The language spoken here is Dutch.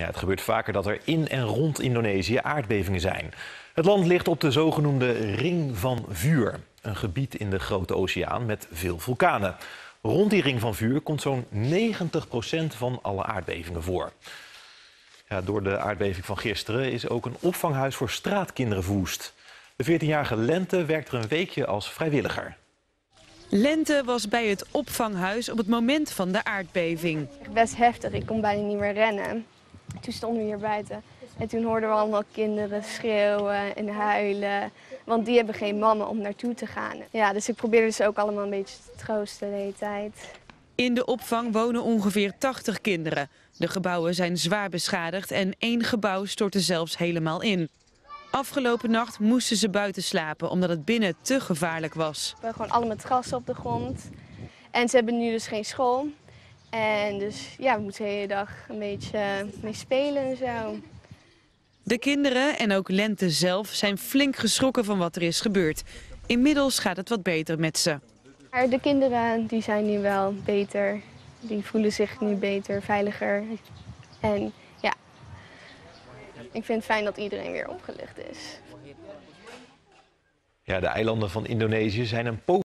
Ja, het gebeurt vaker dat er in en rond Indonesië aardbevingen zijn. Het land ligt op de zogenoemde Ring van Vuur. Een gebied in de Grote Oceaan met veel vulkanen. Rond die Ring van Vuur komt zo'n 90% van alle aardbevingen voor. Ja, door de aardbeving van gisteren is ook een opvanghuis voor straatkinderen verwoest. De 14-jarige Lente werkt er een weekje als vrijwilliger. Lente was bij het opvanghuis op het moment van de aardbeving. Best heftig, ik kon bijna niet meer rennen. Toen stonden we hier buiten en toen hoorden we allemaal kinderen schreeuwen en huilen. Want die hebben geen mama om naartoe te gaan. Ja, dus ik probeerde ze ook allemaal een beetje te troosten de hele tijd. In de opvang wonen ongeveer 80 kinderen. De gebouwen zijn zwaar beschadigd en één gebouw stortte zelfs helemaal in. Afgelopen nacht moesten ze buiten slapen omdat het binnen te gevaarlijk was. We hebben gewoon alle matrassen op de grond. En ze hebben nu dus geen school. En dus ja, we moeten de hele dag een beetje mee spelen en zo. De kinderen en ook Lente zelf zijn flink geschrokken van wat er is gebeurd. Inmiddels gaat het wat beter met ze. Maar de kinderen die zijn nu wel beter. Die voelen zich nu beter, veiliger. En ja, ik vind het fijn dat iedereen weer opgelucht is. Ja, de eilanden van Indonesië zijn een